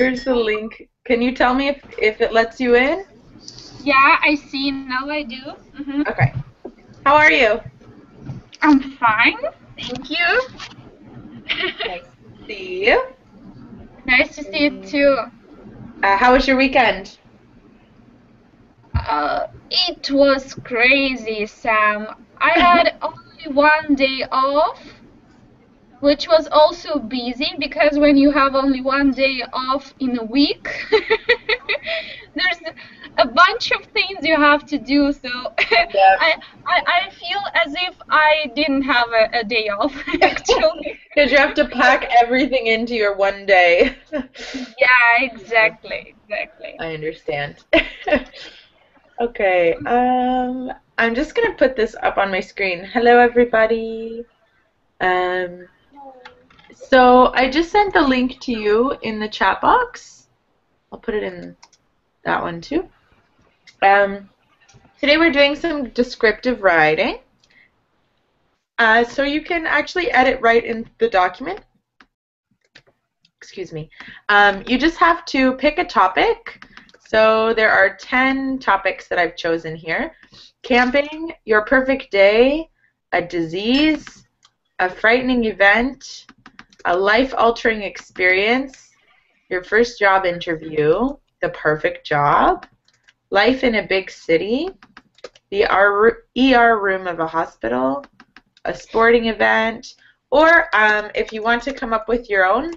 Here's the link. Can you tell me if, if it lets you in? Yeah, I see. Now I do. hmm Okay. How are you? I'm fine. Thank you. Nice to see you. nice to see you too. Uh, how was your weekend? Uh, it was crazy, Sam. I had only one day off, which was also busy because when you have only one day off in a week, there's a bunch of things you have to do. So I, I, I feel as if I didn't have a, a day off, actually. Because you have to pack everything into your one day. yeah, exactly, exactly. I understand. okay, um, I'm just gonna put this up on my screen. Hello, everybody. Um, so I just sent the link to you in the chat box. I'll put it in that one too. Um, today we're doing some descriptive writing. Uh, so you can actually edit right in the document. Excuse me. Um, you just have to pick a topic. So there are 10 topics that I've chosen here. Camping, your perfect day, a disease, a frightening event, a life-altering experience, your first job interview, the perfect job, life in a big city, the ER room of a hospital, a sporting event, or um, if you want to come up with your own,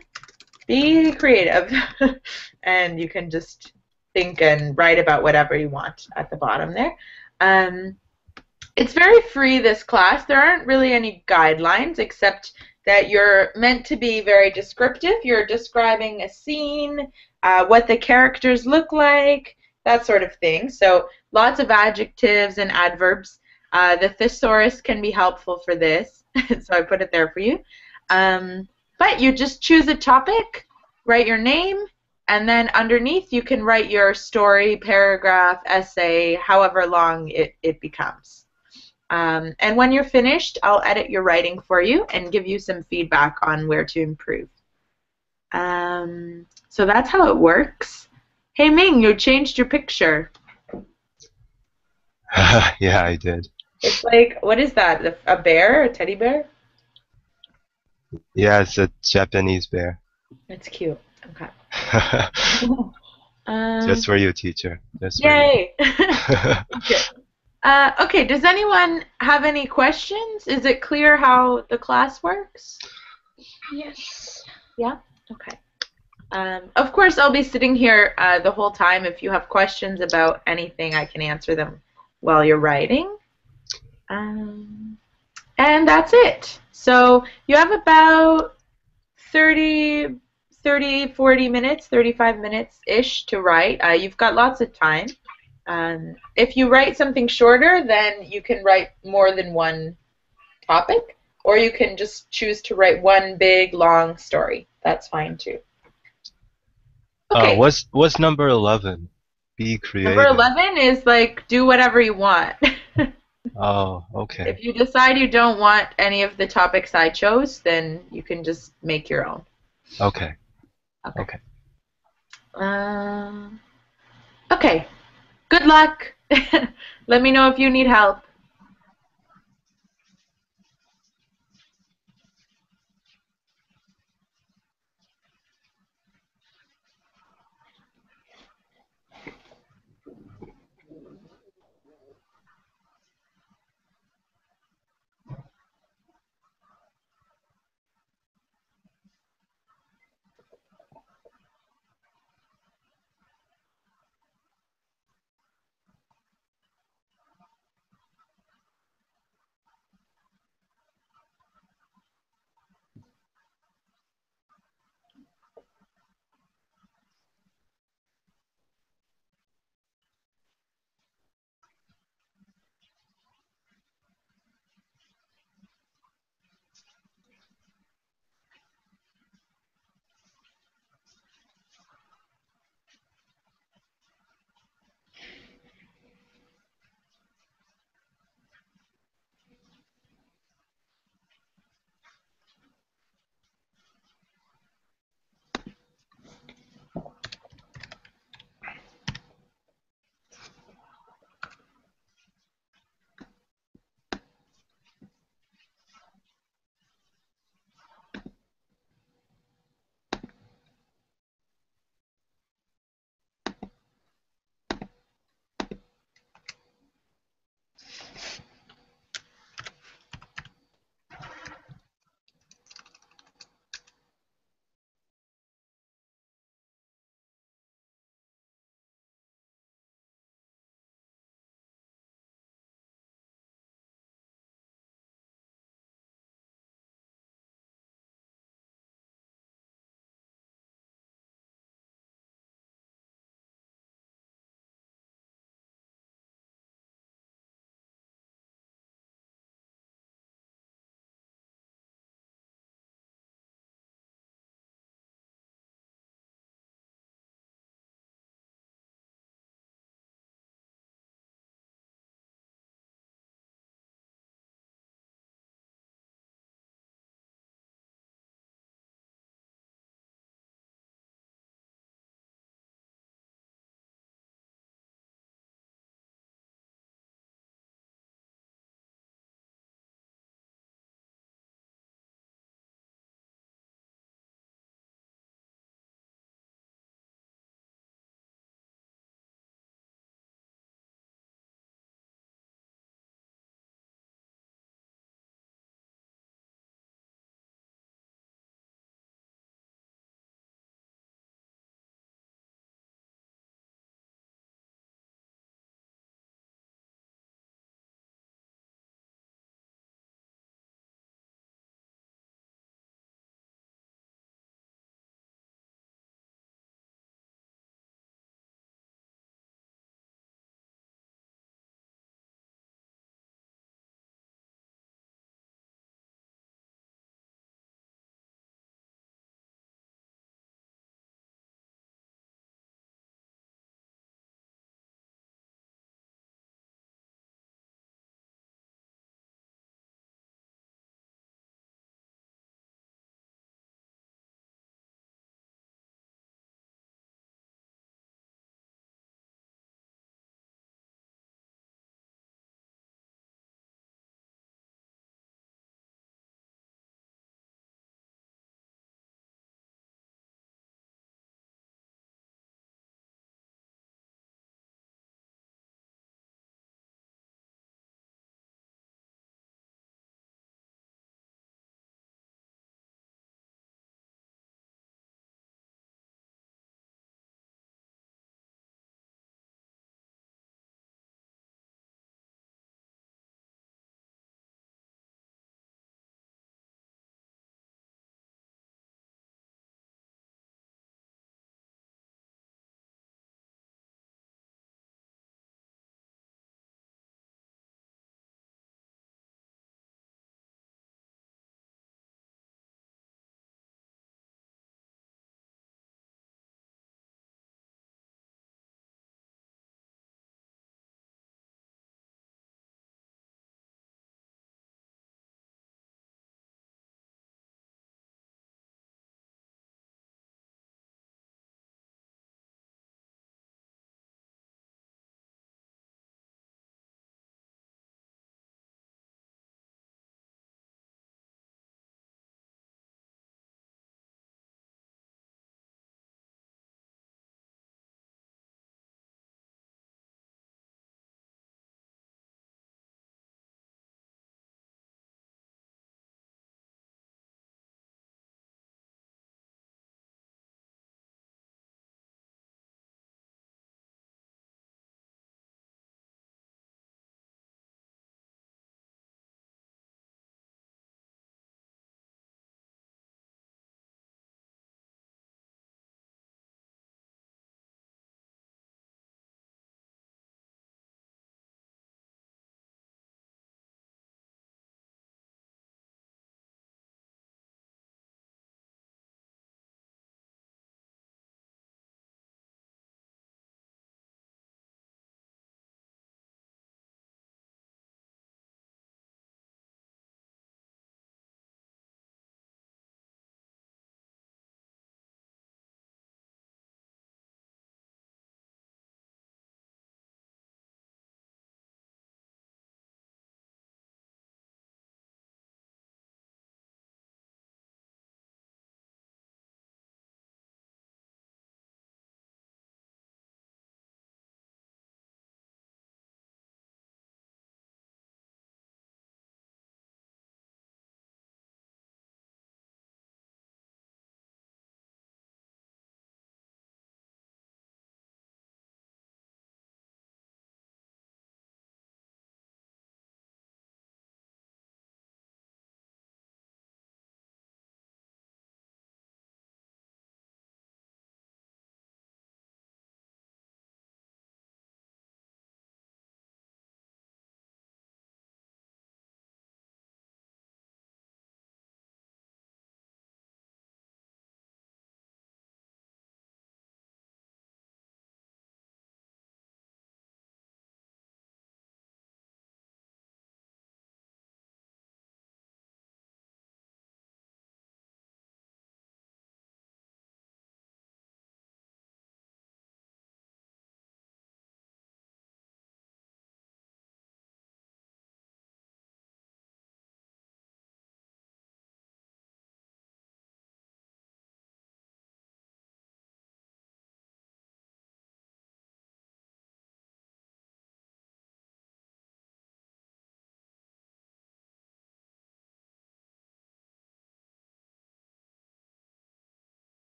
be creative and you can just think and write about whatever you want at the bottom there. Um, it's very free, this class. There aren't really any guidelines except that you're meant to be very descriptive. You're describing a scene, uh, what the characters look like, that sort of thing. So lots of adjectives and adverbs. Uh, the thesaurus can be helpful for this, so I put it there for you. Um, but you just choose a topic, write your name, and then underneath you can write your story, paragraph, essay, however long it, it becomes. Um, and when you're finished, I'll edit your writing for you and give you some feedback on where to improve. Um, so that's how it works. Hey Ming, you changed your picture. yeah, I did. It's like, what is that? A bear? A teddy bear? Yeah, it's a Japanese bear. That's cute. Okay. um, Just for you, teacher. Just yay! okay. Uh, okay, does anyone have any questions? Is it clear how the class works? Yes. Yeah? Okay. Um, of course, I'll be sitting here uh, the whole time. If you have questions about anything, I can answer them while you're writing. Um, and that's it. So you have about 30, 30 40 minutes, 35 minutes-ish to write. Uh, you've got lots of time. Um, if you write something shorter, then you can write more than one topic, or you can just choose to write one big, long story. That's fine, too. Okay. Uh, what's what's number eleven? Be creative. Number eleven is like do whatever you want. oh, okay. If you decide you don't want any of the topics I chose, then you can just make your own. Okay. Okay. Okay. Uh, okay. Good luck. Let me know if you need help.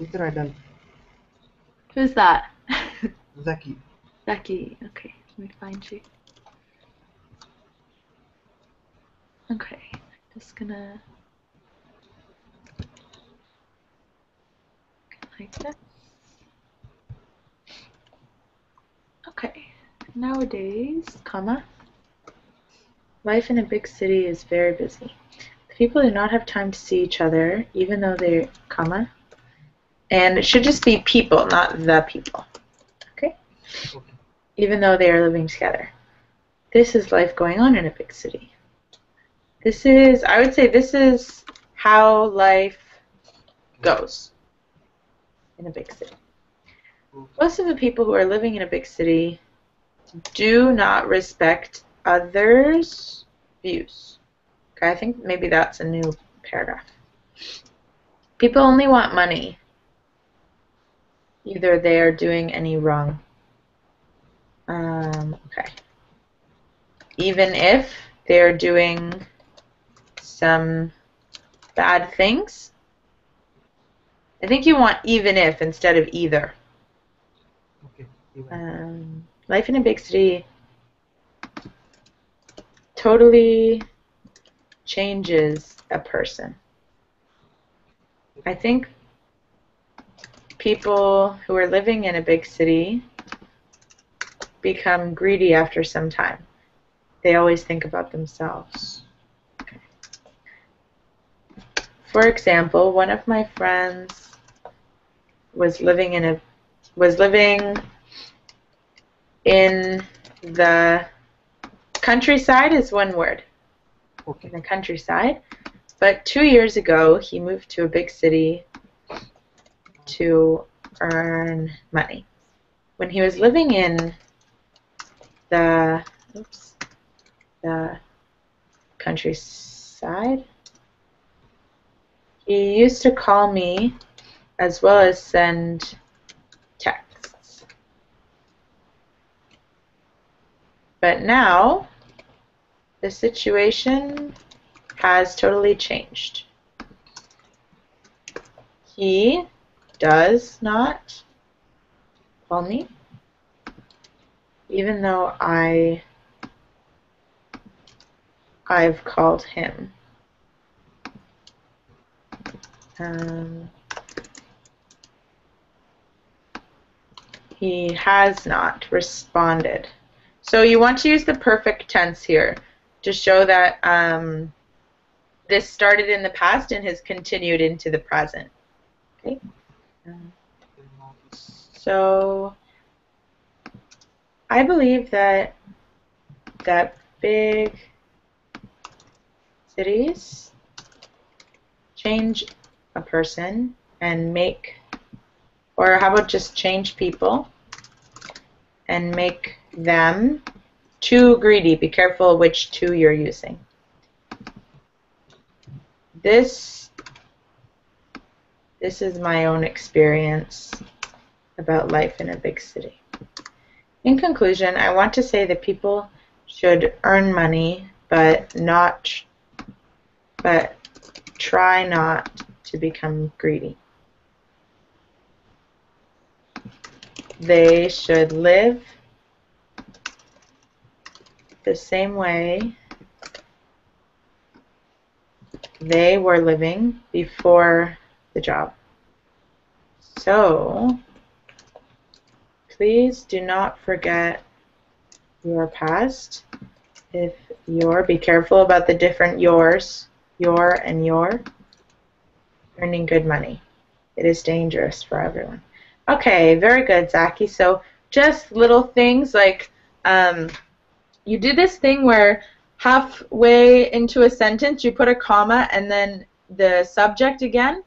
Teacher, I done. Who's that? Zaki. Becky. Okay, let me find you. Okay, just gonna like this. Okay, nowadays, comma, life in a big city is very busy. People do not have time to see each other, even though they're, comma, and it should just be people, not the people. Okay? Even though they are living together. This is life going on in a big city. This is, I would say, this is how life goes in a big city. Most of the people who are living in a big city do not respect others' views. Okay, I think maybe that's a new paragraph. People only want money. Either they are doing any wrong. Um, okay. Even if they're doing some bad things. I think you want even if instead of either. Okay. Um, life in a big city totally changes a person. I think people who are living in a big city become greedy after some time. They always think about themselves. For example, one of my friends was living in a was living in the countryside is one word in Okay. the countryside. But two years ago, he moved to a big city to earn money. When he was living in the oops, the countryside, he used to call me as well as send texts. But now the situation has totally changed. He does not call me, even though I I've called him. Um, he has not responded. So you want to use the perfect tense here to show that um, this started in the past and has continued into the present. Okay. So I believe that that big cities change a person and make, or how about just change people and make them too greedy. Be careful which two you're using. This this is my own experience about life in a big city. In conclusion, I want to say that people should earn money but not but try not to become greedy. They should live the same way they were living before the job. So, please do not forget your past. If you're, be careful about the different yours, your and your, earning good money. It is dangerous for everyone. Okay, very good, Zaki. So, just little things like um, you do this thing where halfway into a sentence you put a comma and then the subject again.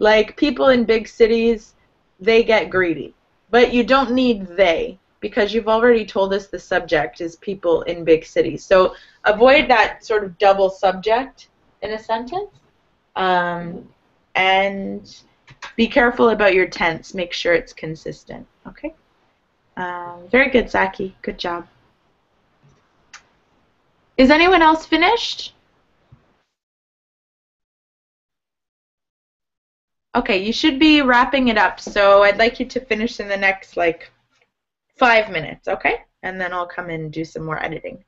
Like people in big cities, they get greedy. But you don't need they because you've already told us the subject is people in big cities. So avoid that sort of double subject in a sentence. Um, and be careful about your tense. Make sure it's consistent. Okay? Um, very good, Zaki. Good job. Is anyone else finished? Okay, you should be wrapping it up. So I'd like you to finish in the next like five minutes, okay? And then I'll come and do some more editing.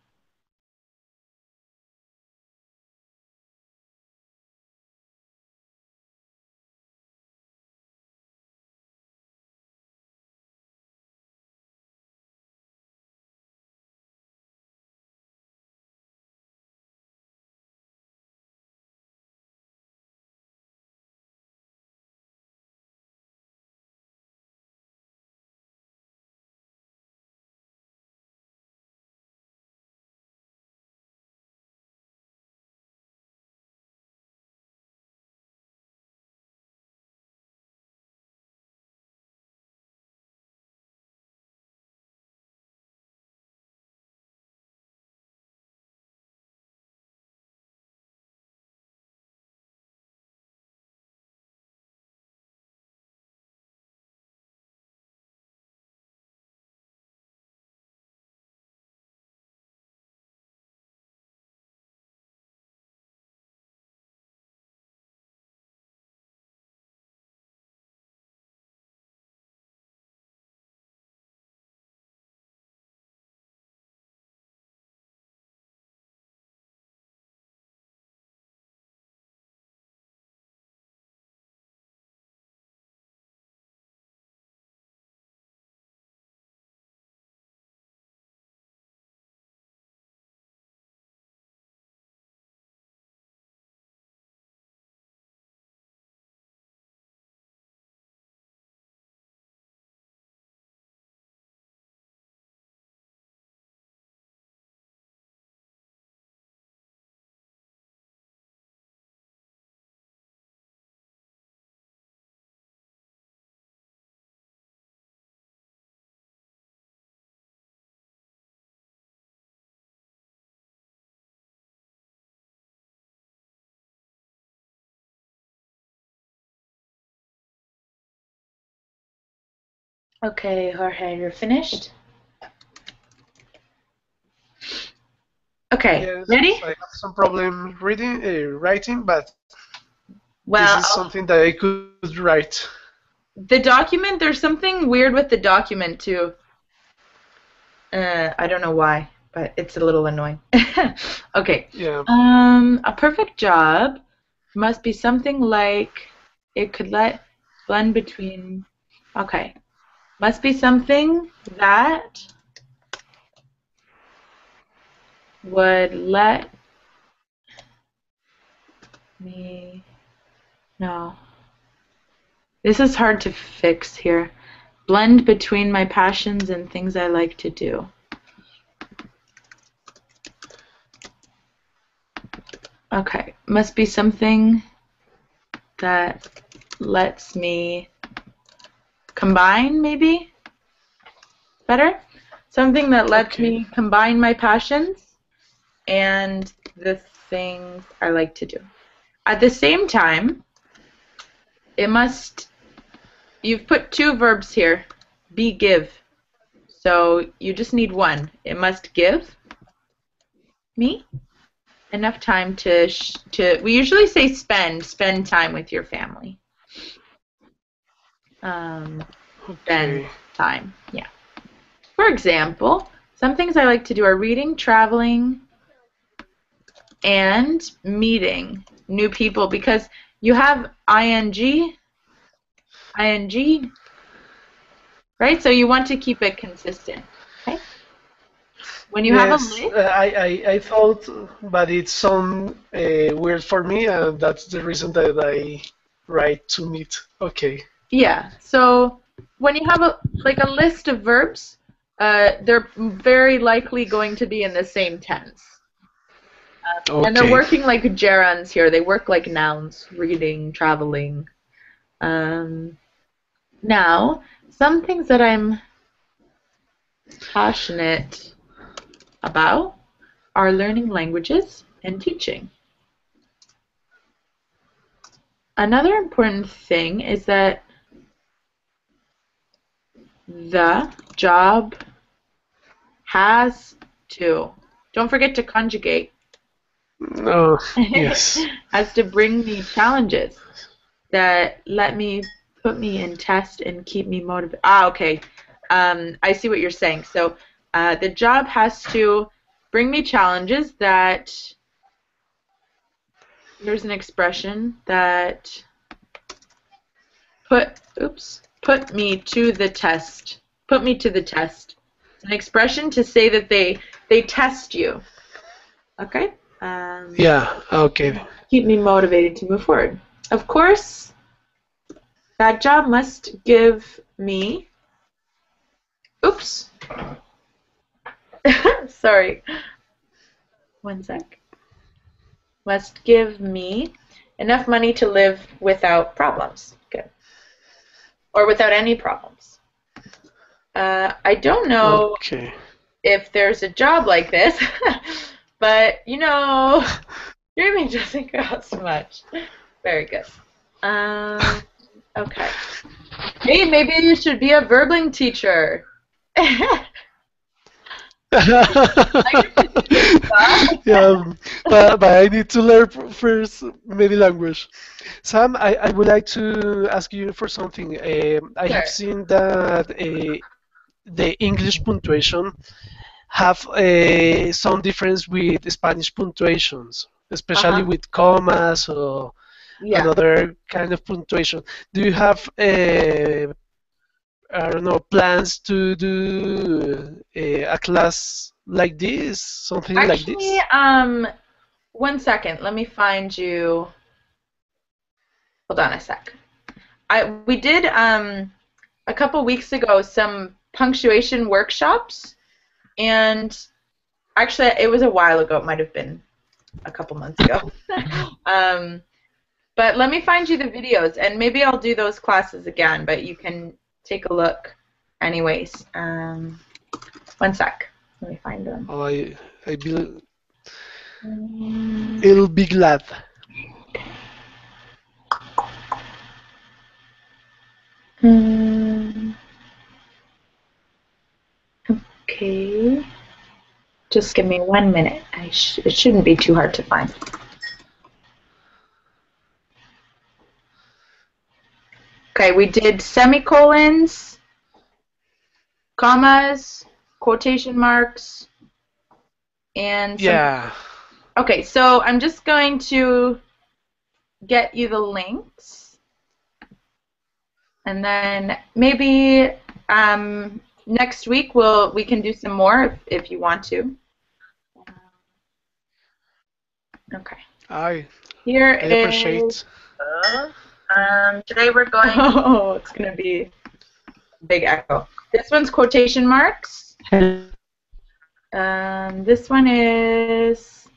Okay, Jorge, you're finished? Okay, Yes, ready? I have some problem reading, uh, writing, but Well, this is something that I could write. the document, there's something weird with the document too. Uh, I don't know why, but it's a little annoying. okay. Yeah. Um, a perfect job must be something like it could let blend between. Okay, must be something that would let me. No. This is hard to fix here. Blend between my passions and things I like to do. Okay, must be something that lets me combine, maybe? Better? Something that lets Okay. me combine my passions and the things I like to do. At the same time, it must, you've put two verbs here be, give. So you just need one. It must give me enough time to sh- to we usually say spend spend time with your family um Okay. time yeah for example some things i like to do are reading traveling and meeting new people because you have ing ing right so you want to keep it consistent okay when you have a list uh, I, I, I thought, but it's sounds uh, weird for me, and that's the reason that I write to meet. Okay. Yeah. So when you have a like a list of verbs, uh, they're very likely going to be in the same tense, Okay. and they're working like gerunds here. They work like nouns: reading, traveling. Um, now, some things that I'm passionate about are learning languages and teaching. Another important thing is that the job has to. Don't forget to conjugate. Oh, yes. has to bring me challenges. that let me put me in test and keep me motivated. Ah, okay. Um, I see what you're saying. So uh, the job has to bring me challenges that. There's an expression that put oops put me to the test. Put me to the test. It's an expression to say that they they test you. Okay. Um, Yeah. Okay. keep me motivated to move forward. Of course, that job must give me. Oops. Sorry. One sec. Must give me enough money to live without problems. Or without any problems. Uh, I don't know Okay. if there's a job like this, but you know, dreaming doesn't cost much. Very good. Um, okay. Hey, maybe you should be a Verbling teacher. yeah, but, but I need to learn first many language. Sam, I, I would like to ask you for something. Um, I have seen that uh, the English punctuation have uh, some difference with Spanish punctuations, especially Uh-huh. with commas or yeah. another kind of punctuation. Do you have uh, I don't know plans to do uh, a class like this, something like Actually, this? um, one second. Let me find you. Hold on a sec. I we did um a couple weeks ago some punctuation workshops, and actually it was a while ago. It might have been a couple months ago. um, but let me find you the videos, and maybe I'll do those classes again. But you can take a look, anyways. Um, one sec. Let me find them. Oh, I I be, it'll be glad. Hmm. Okay. Just give me one minute. I sh- it shouldn't be too hard to find. Okay, we did semicolons, commas, quotation marks, and some Yeah. Okay, so I'm just going to get you the links. And then maybe um, next week we'll we can do some more if, if you want to. Okay. I Here I is- appreciate. Um, today we're going. Oh, it's gonna be big echo. This one's quotation marks. Um, this one is.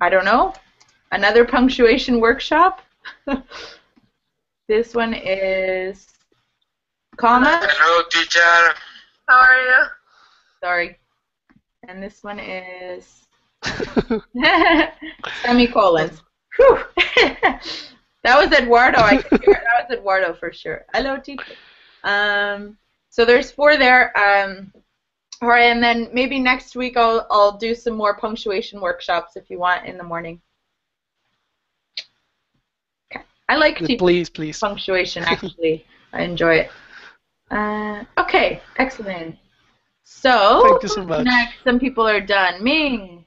I don't know. Another punctuation workshop. this one is. Comma. Hello, teacher. How are you? Sorry. And this one is. Semicolons. Whew. That was Eduardo. I could hear it. That was Eduardo for sure. Hello, teacher. Um, so there's four there. Um, all right, and then maybe next week I'll I'll do some more punctuation workshops if you want in the morning. Okay. I like teaching please, please. punctuation actually. I enjoy it. Uh, okay, excellent. So Thank you so much. next, some people are done. Ming,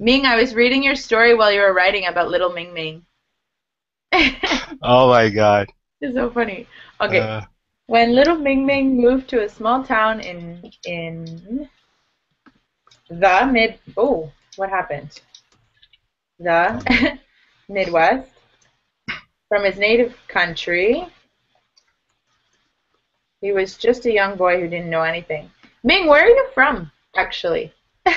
Ming, I was reading your story while you were writing about little Ming Ming. Oh my god. It's so funny. Okay, Uh, when little Ming Ming moved to a small town in in the mid oh what happened the Midwest from his native country. He was just a young boy who didn't know anything. Ming, where are you from, actually?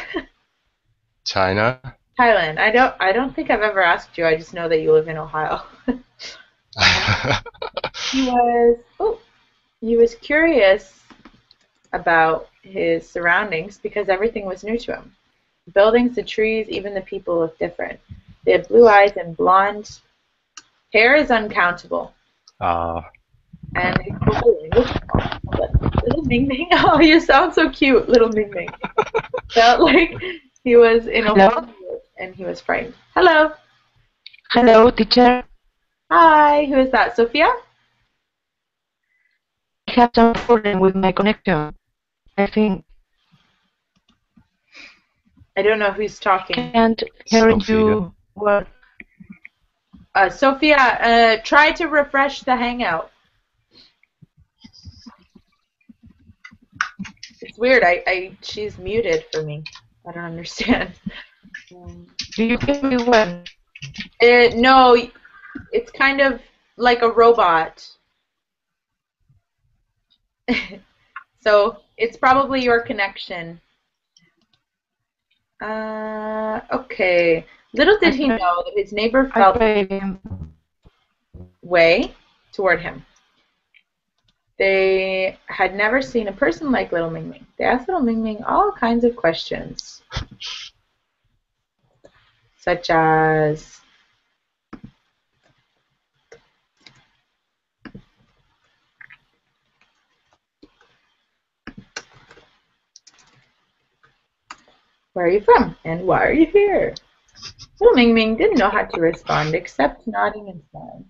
China. Thailand. I don't. I don't think I've ever asked you. I just know that you live in Ohio. he was. Oh, he was curious about his surroundings because everything was new to him. The buildings, the trees, even the people looked different. They had blue eyes and blonde hair is uncountable. uh, And little Ming Ming, oh, you sound so cute, little Ming Ming. Felt like he was in a Hello? World and he was frightened. Hello. Hello, teacher. Hi, who is that? Sophia? I have some problem with my connection. I think I don't know who's talking. can't hear Sophia. you well. Uh, Sophia, uh, try to refresh the Hangout. It's weird. I, I she's muted for me. I don't understand. Do you hear me well? It, no, it's kind of like a robot. so it's probably your connection. Uh, okay. Little did he know that his neighbor felt way toward him. They had never seen a person like Little Ming Ming. They asked Little Ming Ming all kinds of questions, such as Where are you from? And why are you here? Little Ming Ming didn't know how to respond except nodding and smiling.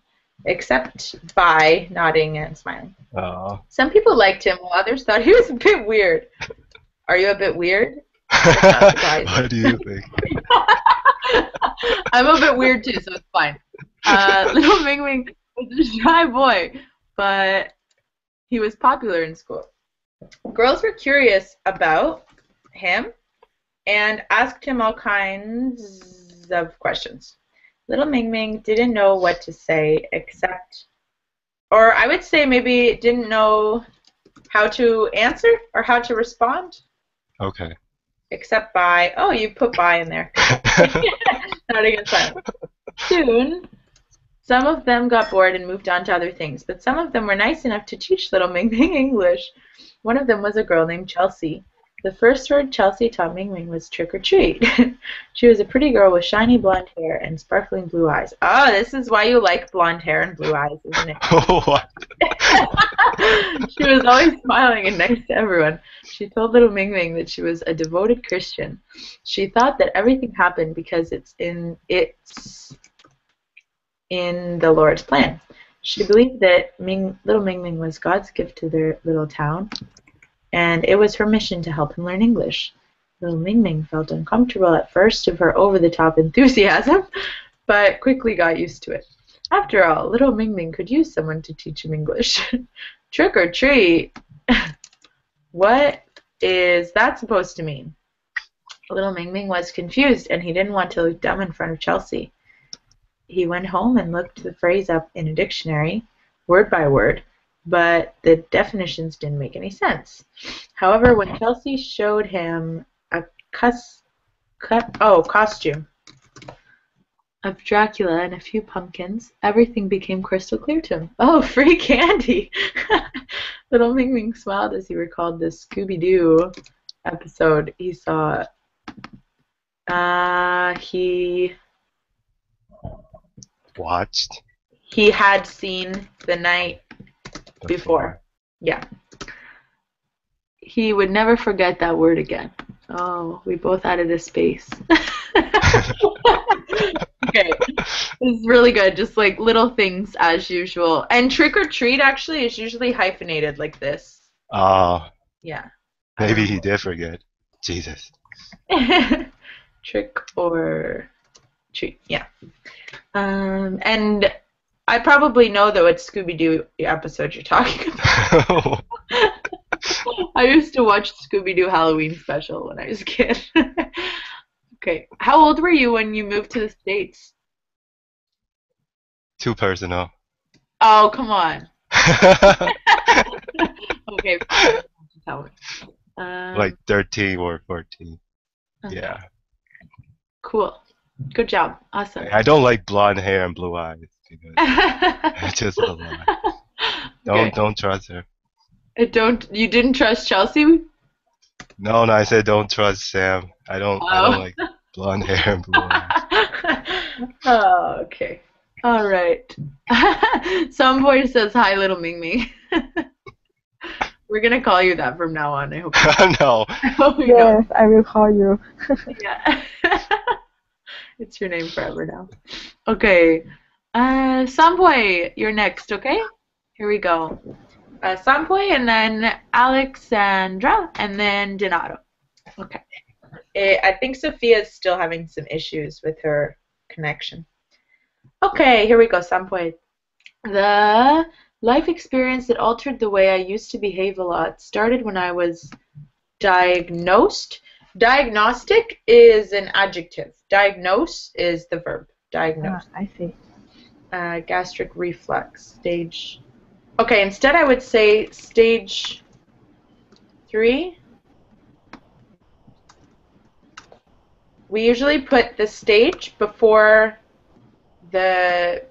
Except by nodding and smiling. Oh. Some people liked him, while others thought he was a bit weird. Are you a bit weird? what do you think? I'm a bit weird too, so it's fine. Uh, little Ming Ming was a shy boy, but he was popular in school. Girls were curious about him and asked him all kinds of questions. Little Ming Ming didn't know what to say except, or I would say maybe didn't know how to answer or how to respond, Okay. Except by, oh, you put by in there. Not against silence. Soon, some of them got bored and moved on to other things, but some of them were nice enough to teach little Ming Ming English. One of them was a girl named Chelsea. The first word Chelsea taught Ming Ming was trick or treat. she was a pretty girl with shiny blonde hair and sparkling blue eyes. Oh, this is why you like blonde hair and blue eyes, isn't it? Oh, what? she was always smiling and nice to everyone. She told little Ming Ming that she was a devoted Christian. She thought that everything happened because it's in it's in the Lord's plan. She believed that Ming, little Ming Ming was God's gift to their little town, and it was her mission to help him learn English. Little Ming Ming felt uncomfortable at first of her over-the-top enthusiasm, but quickly got used to it. After all, little Ming Ming could use someone to teach him English. Trick or treat. what is that supposed to mean? Little Ming Ming was confused and he didn't want to look dumb in front of Chelsea. He went home and looked the phrase up in a dictionary, word by word, but the definitions didn't make any sense. However, when Chelsea showed him a cus, cut, oh, costume of Dracula and a few pumpkins, everything became crystal clear to him. Oh, free candy! Little Ming Ming smiled as he recalled the Scooby Doo episode he saw. Uh, he Watched he had seen the night before. Yeah. He would never forget that word again. Oh, we both added a space. okay. This is really good. Just like little things as usual. And trick or treat actually is usually hyphenated like this. Oh, Yeah. maybe he did forget. Jesus. trick or treat. Yeah. Um, and I probably know though what Scooby Doo episode you're talking about. I used to watch Scooby Doo Halloween special when I was a kid. okay. How old were you when you moved to the States? Too personal. Oh, come on. Okay. Um, like 13 or 14. okay. Yeah. Cool. Good job. Awesome. I don't like blonde hair and blue eyes because it's just a lot. Don't Okay. don't trust her. Uh, Don't you didn't trust Chelsea? No, no, I said don't trust Sam. I don't I Oh. don't like blonde hair and blue eyes. oh, okay. All right. Sampoy says hi, little Ming Ming. We're gonna call you that from now on. I hope. no. I hope you know. Yes, I will call you. Yeah. it's your name forever now. Okay. Uh, Sampoy, you're next, okay? Here we go. Uh, Sampoy, and then Alexandra, and then Donato. Okay. Eh, I think Sophia's still having some issues with her connection. Okay, here we go, Sampoy. The life experience that altered the way I used to behave a lot started when I was diagnosed. Diagnostic is an adjective. Diagnose is the verb. Diagnose. Ah, I see. Uh, gastric reflux stage. Okay, instead I would say stage three. We usually put the stage before the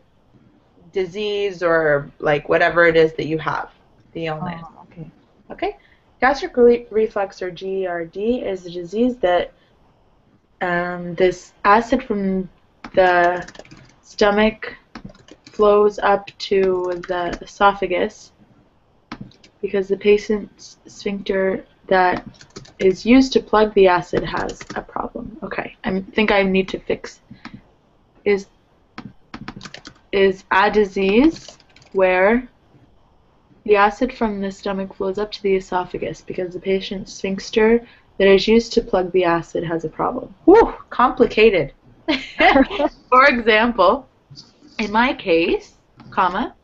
disease or like whatever it is that you have, the illness. Oh, okay. Okay. Gastric re- reflux or GERD is a disease that um, this acid from the stomach flows up to the esophagus because the patient's sphincter that is used to plug the acid has a problem. Okay, I think I need to fix is is a disease where the acid from the stomach flows up to the esophagus because the patient's sphincter that is used to plug the acid has a problem. Whew, complicated. For example, in my case, comma,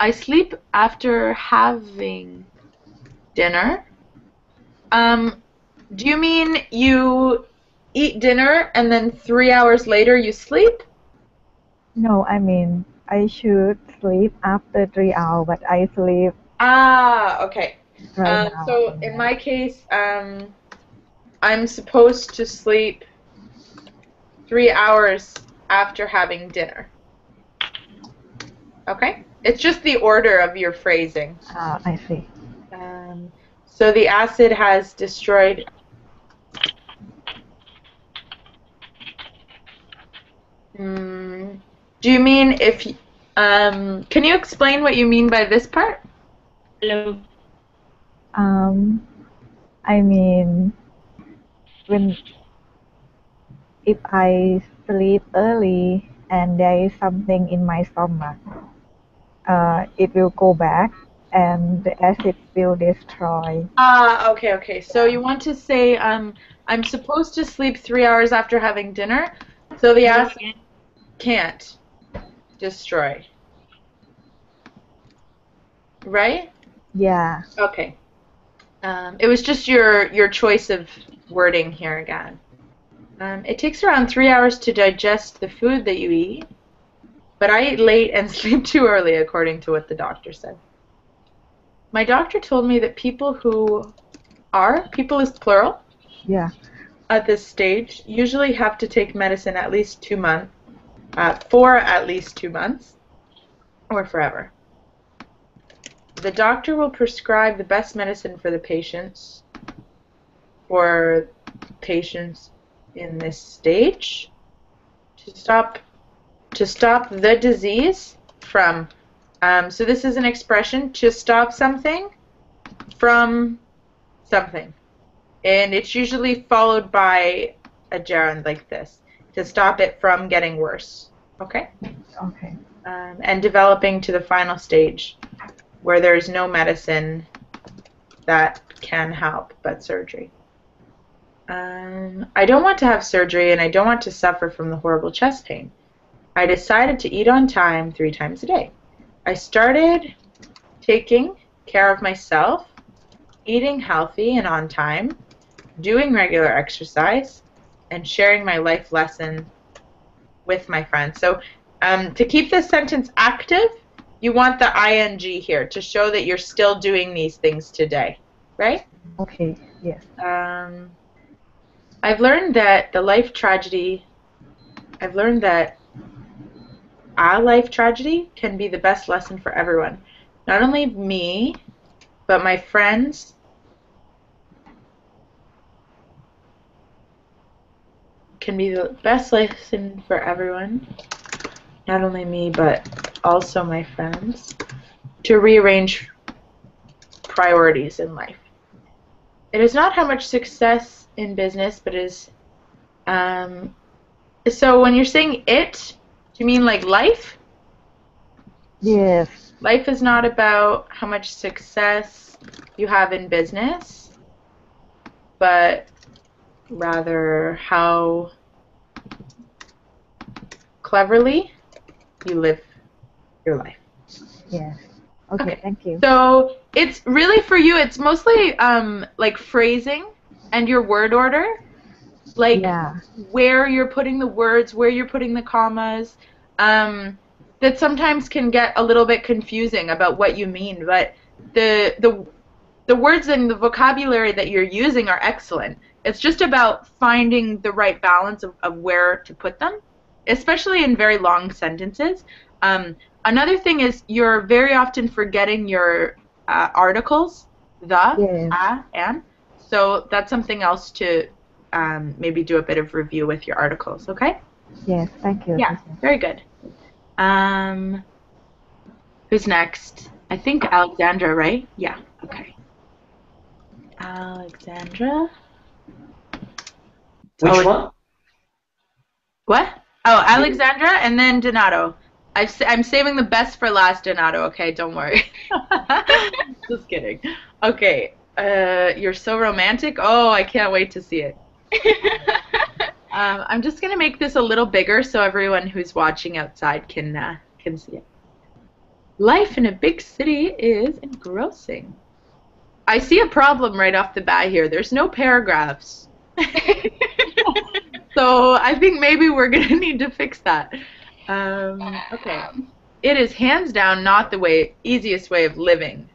I sleep after having dinner. Um, do you mean you eat dinner and then three hours later you sleep? No, I mean I should sleep after three hours, but I sleep Ah, okay. right Um, so in my case, um, I'm supposed to sleep three hours after having dinner. Okay? It's just the order of your phrasing. Ah, I see. Um, so the acid has destroyed. Mm, do you mean if? Um, can you explain what you mean by this part? Hello. Um, I mean, when if I sleep early and there is something in my stomach, uh, it will go back and the acid will destroy. Ah, okay, okay. So you want to say, um, I'm supposed to sleep three hours after having dinner, so the acid can't destroy. Right? Yeah. Okay. Um, it was just your your choice of wording here again. Um, it takes around three hours to digest the food that you eat, but I eat late and sleep too early, according to what the doctor said. My doctor told me that people who are people is plural Yeah. at this stage usually have to take medicine at least two months, uh, for at least two months, or forever. The doctor will prescribe the best medicine for the patients, for patients in this stage, to stop to stop the disease from. Um, so this is an expression to stop something from something and it's usually followed by a gerund like this to stop it from getting worse. Okay? Okay. Um, and developing to the final stage where there is no medicine that can help but surgery. Um, I don't want to have surgery and I don't want to suffer from the horrible chest pain. I decided to eat on time three times a day. I started taking care of myself, eating healthy and on time, doing regular exercise, and sharing my life lesson with my friends. So, um, to keep this sentence active, you want the ing here to show that you're still doing these things today, right? Okay. Yes. Um, I've learned that the life tragedy, I've learned that a life tragedy can be the best lesson for everyone. Not only me, but my friends. Can be the best lesson for everyone. Not only me, but also my friends. To rearrange priorities in life. It is not how much success in business, but is. Um, so when you're saying it, you mean like life? Yes. Life is not about how much success you have in business, but rather how cleverly you live your life. Yes. Okay, Okay. thank you. So it's really for you. It's mostly um, like phrasing and your word order, like Yeah. where you're putting the words, where you're putting the commas. Um, that sometimes can get a little bit confusing about what you mean, but the the the words and the vocabulary that you're using are excellent. It's just about finding the right balance of, of where to put them, especially in very long sentences. Um, another thing is you're very often forgetting your uh, articles, the, Yes. a, and. So that's something else to um, maybe do a bit of review with your articles, okay? Yes, thank you. Yeah, very good. Um, who's next? I think Alexandra, right? Yeah, okay. Alexandra? Which Oh, one? What? Oh, Alexandra and then Donato. I've, sa- I'm saving the best for last, Donato, okay? Don't worry. Just kidding. Okay, uh, you're so romantic. Oh, I can't wait to see it. Um, I'm just gonna make this a little bigger so everyone who's watching outside can uh, can see it. Life in a big city is engrossing. I see a problem right off the bat here. There's no paragraphs. so I think maybe we're gonna need to fix that. Um, okay. It is hands down not the way easiest way of living,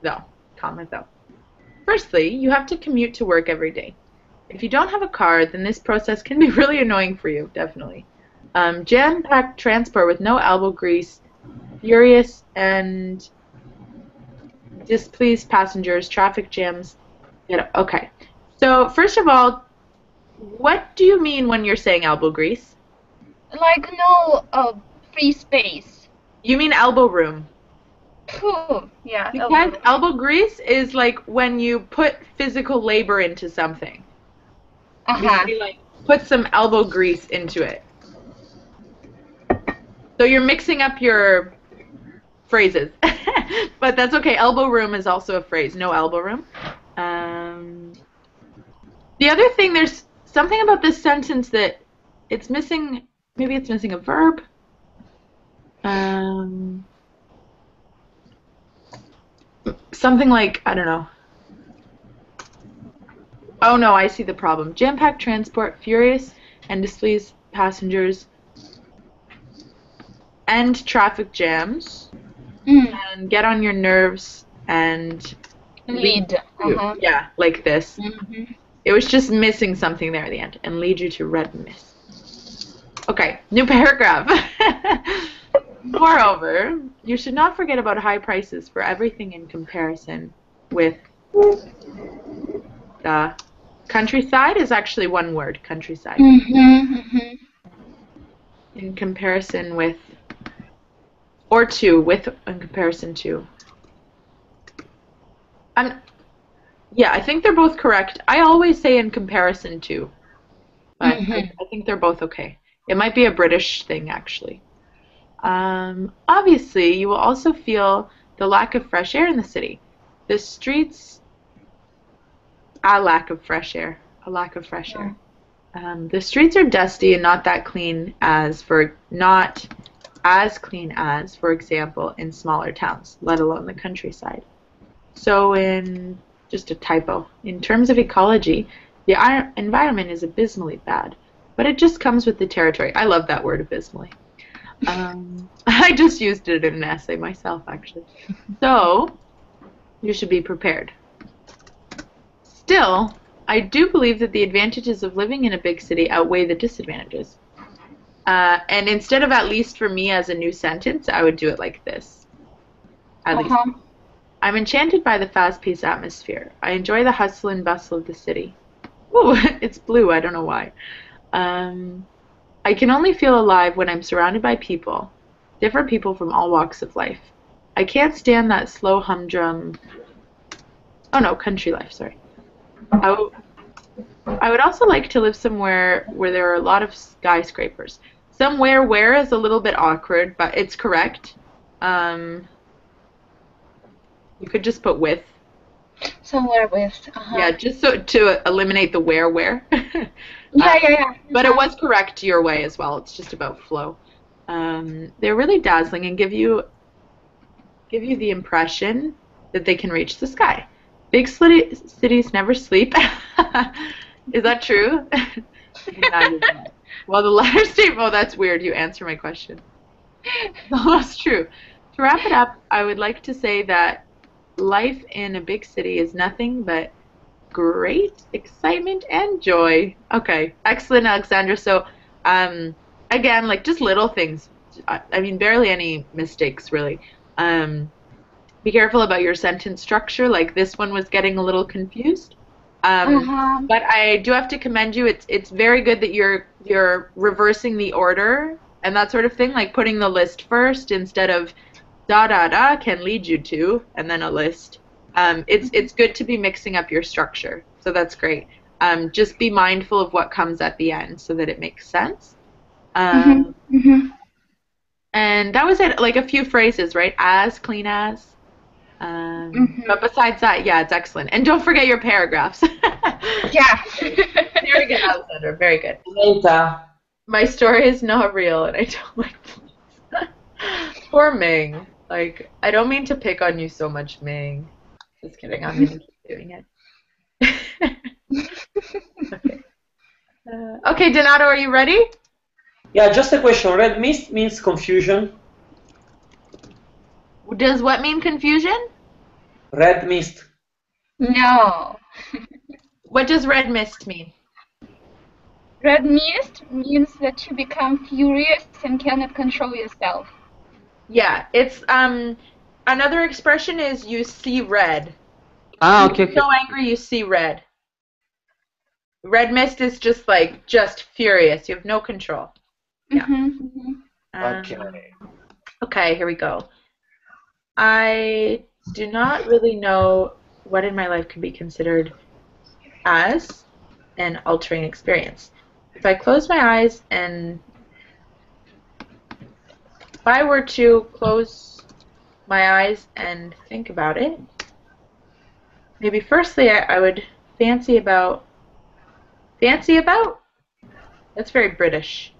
though. Comma though. Firstly, you have to commute to work every day. If you don't have a car, then this process can be really annoying for you, definitely. Um, jam-packed transport with no elbow grease, furious and displeased passengers, traffic jams. Yeah, okay. So first of all, what do you mean when you're saying elbow grease? like no uh, free space. You mean elbow room. Phew. Yeah. Because elbow. elbow grease is like when you put physical labor into something. Uh-huh. like put some elbow grease into it. So you're mixing up your phrases, but that's okay. Elbow room is also a phrase. No elbow room. Um, the other thing, there's something about this sentence that it's missing. Maybe it's missing a verb. Um, something like I don't know. Oh no, I see the problem. Jam-packed transport, furious and displeased passengers, and traffic jams, Mm. and get on your nerves and Lead. Uh-huh. yeah, like this. hmm It was just missing something there at the end, and lead you to red mist. Okay, new paragraph. Moreover, you should not forget about high prices for everything in comparison with the countryside is actually one word, countryside. hmm hmm In comparison with or to with in comparison to. I'm yeah, I think they're both correct. I always say in comparison to. But I, Mhm. I think they're both okay. It might be a British thing actually. Um, obviously, you will also feel the lack of fresh air in the city. The streets a lack of fresh air. A lack of fresh air. Um, the streets are dusty and not that clean as for not as clean as, for example, in smaller towns, let alone the countryside. So, in just a typo, in terms of ecology, the ir- environment is abysmally bad, but it just comes with the territory. I love that word, abysmally. Um, I just used it in an essay myself, actually. So, you should be prepared. Still, I do believe that the advantages of living in a big city outweigh the disadvantages. Uh, and instead of at least for me as a new sentence, I would do it like this. At least. Uh-huh. I'm enchanted by the fast paced atmosphere. I enjoy the hustle and bustle of the city. Ooh, it's blue, I don't know why. Um, I can only feel alive when I'm surrounded by people, different people from all walks of life. I can't stand that slow humdrum. Oh no, country life, sorry. I w- I would also like to live somewhere where there are a lot of skyscrapers. Somewhere where is a little bit awkward, but it's correct. Um, you could just put with. Somewhere with. Uh-huh. Yeah, just so to eliminate the where where. Yeah, yeah, yeah. But it was correct your way as well. It's just about flow. Um, they're really dazzling and give you give you the impression that they can reach the sky. Big city, cities never sleep. Is that true? Now you're dead. well, the latter statement. Oh, that's weird. You answer my question. It's almost true. To wrap it up, I would like to say that life in a big city is nothing but great excitement and joy. Okay, excellent, Alexandra. So, um, again, like just little things. I, I mean, barely any mistakes, really. Um, be careful about your sentence structure. Like this one was getting a little confused. Um, Uh-huh. but I do have to commend you. It's it's very good that you're you're reversing the order and that sort of thing, like putting the list first instead of da da da can lead you to and then a list. Um, it's it's good to be mixing up your structure, so that's great. Um, just be mindful of what comes at the end so that it makes sense. Um, Mhm. And that was it. Like a few phrases, right? As clean as. Um, Mhm. But besides that, yeah, it's excellent. And don't forget your paragraphs. Yeah. very good, Alexandra. Very good. Later. My story is not real, and I don't like police. Poor Ming. Like, I don't mean to pick on you so much, Ming. Just kidding. I'm gonna keep doing it. okay. Uh, okay, Donato, are you ready? Yeah, just a question. Red mist means confusion. Does what mean confusion? Red mist. no. What does red mist mean? Red mist means that you become furious and cannot control yourself. Yeah, it's um another expression is you see red. Ah, You're so angry you see red. Red mist is just like just furious. You have no control. Yeah. Mhm, mhm. Um, Okay. Okay, here we go. I do not really know what in my life could be considered as an altering experience. If I close my eyes and if I were to close my eyes and think about it, maybe firstly I, I would fancy about fancy about that's very British.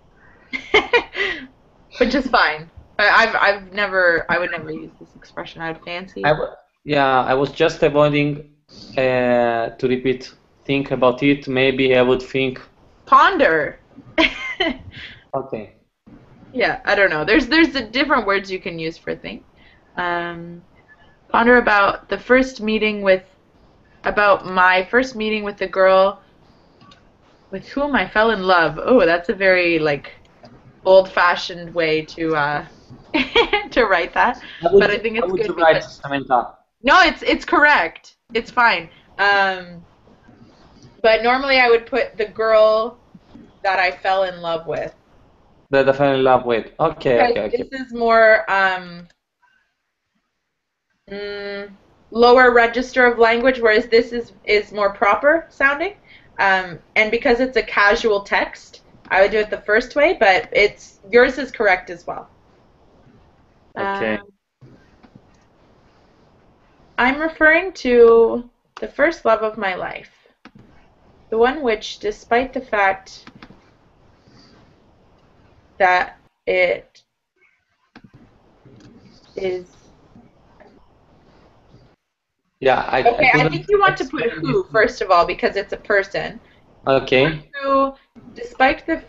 Which is fine. I, I've I've never I would never use this expression. I would fancy. I w- yeah, I was just avoiding uh, to repeat. Think about it. Maybe I would think. Ponder. Okay. yeah, I don't know. There's there's the different words you can use for think. Um, ponder about the first meeting with about my first meeting with the girl with whom I fell in love. Oh, that's a very like old-fashioned way to uh, to write that. I would, But I think it's would good write because- Samantha. No, it's it's correct. It's fine. Um, but normally I would put the girl that I fell in love with. That I fell in love with. Okay, okay, okay. this is more um, mm, lower register of language, whereas this is is more proper sounding. Um, and because it's a casual text, I would do it the first way, but it's yours is correct as well. Okay. Um, I'm referring to the first love of my life. The one which, despite the fact that it is. Yeah, I. Okay, I couldn't think you want to put who, first of all, because it's a person. Okay. Who, despite the.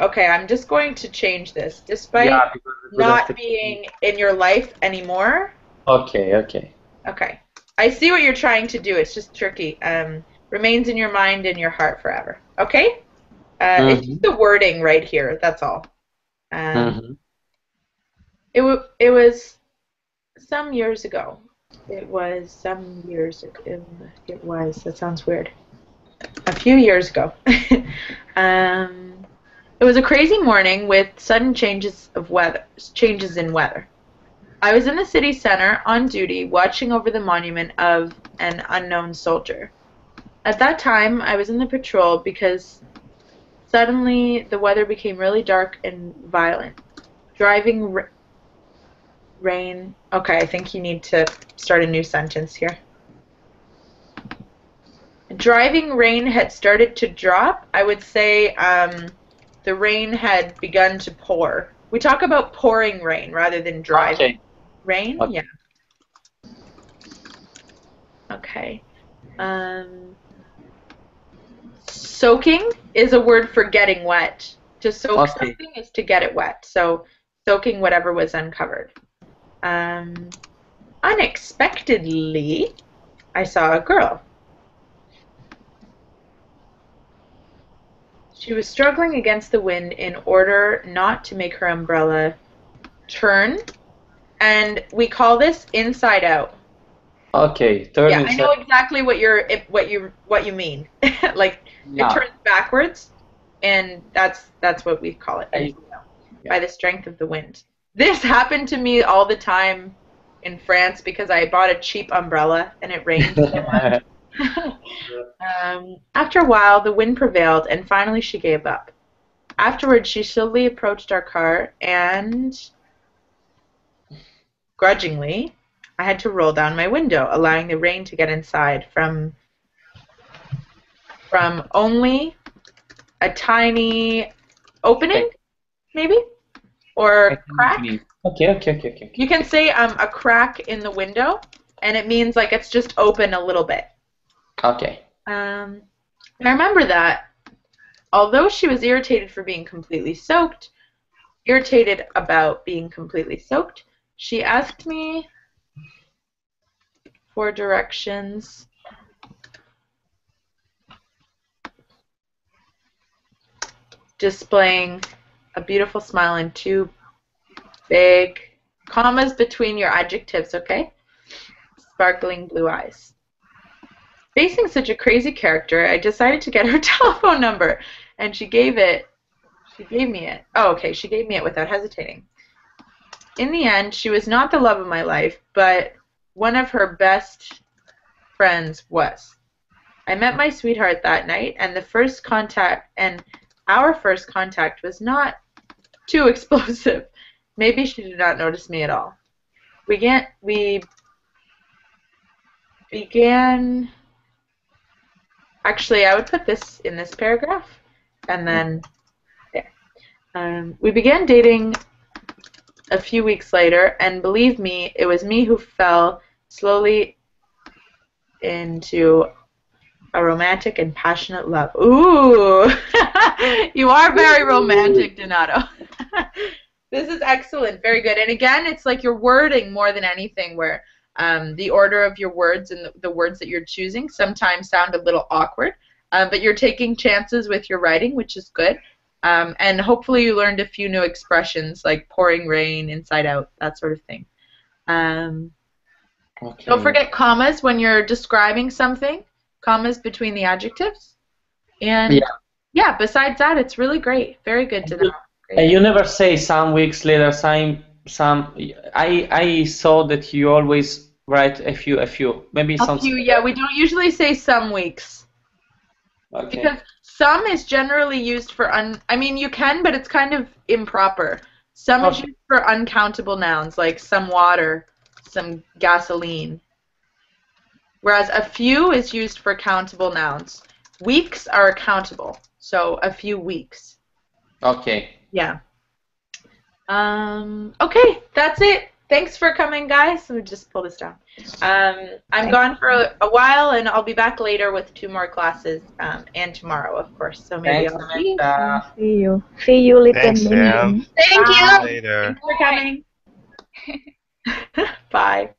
Okay, I'm just going to change this. Despite Yeah, because not being in your life anymore. Okay, okay. Okay. I see what you're trying to do. It's just tricky. Um, remains in your mind and your heart forever. Okay? Uh, It's Mhm. just the wording right here. That's all. Um, Mhm. it, w- it was some years ago. It was some years ago. It, it was. That sounds weird. A few years ago. um, it was a crazy morning with sudden changes of weather, changes in weather. I was in the city center on duty watching over the monument of an unknown soldier. At that time, I was in the patrol because suddenly the weather became really dark and violent. Driving ra- Rain. Okay, I think you need to start a new sentence here. Driving rain had started to drop. I would say um, the rain had begun to pour. We talk about pouring rain rather than driving Okay. rain. Okay. Yeah. Okay. Um, soaking is a word for getting wet. To soak Okay. something is to get it wet. So soaking whatever was uncovered. Um, unexpectedly, I saw a girl. She was struggling against the wind in order not to make her umbrella turn, and we call this inside out. Okay. Turn yeah, I know exactly what you're if- what you what you mean. like Yeah. it turns backwards, and that's that's what we call it. I- out, By the strength of the wind. This happened to me all the time in France because I bought a cheap umbrella and it rained so much. um, after a while, the wind prevailed, and finally she gave up. Afterwards, she slowly approached our car, and grudgingly, I had to roll down my window, allowing the rain to get inside from from only a tiny opening, maybe, or crack. Okay, okay, okay, okay. You can say um, a crack in the window, and it means like it's just open a little bit. Okay. Um, I remember that. Although she was irritated for being completely soaked, irritated about being completely soaked, she asked me for directions. Displaying a beautiful smile and two big commas between your adjectives, okay? Sparkling blue eyes. Facing such a crazy character, I decided to get her telephone number, and she gave it. She gave me it. Oh, okay. She gave me it without hesitating. In the end, she was not the love of my life, but one of her best friends was. I met my sweetheart that night, and the first contact and our first contact was not too explosive. Maybe she did not notice me at all. We began we began actually I would put this in this paragraph and then there. Um, we began dating a few weeks later and believe me it was me who fell slowly into a romantic and passionate love. Ooh, you are very romantic, Donato. this is excellent, very good. And again, it's like your wording more than anything, where um, the order of your words and the, the words that you're choosing sometimes sound a little awkward, um, but you're taking chances with your writing, which is good. Um, and hopefully, you learned a few new expressions like pouring rain, inside out, that sort of thing. Um, okay. don't forget commas when you're describing something, commas between the adjectives. And Yeah. yeah, besides that, it's really great. Very good to know. And you never say some weeks later, some some. I I saw that you always write a few, a few, maybe A some. few, yeah, we don't usually say some weeks Okay. because some is generally used for un. I mean, you can, but it's kind of improper. Some is used for uncountable nouns like some water, some gasoline. Whereas a few is used for countable nouns. Weeks are countable, so a few weeks. Okay. Yeah. Um, okay, that's it. Thanks for coming, guys. Let me just pull this down. Um, I'm gone for a, a while, and I'll be back later with two more classes, um, and tomorrow, of course. So maybe Thanks, I'll see you. Samantha. See you. See you, little Thanks. Sam. Thank you. Later. Thanks for coming. Bye.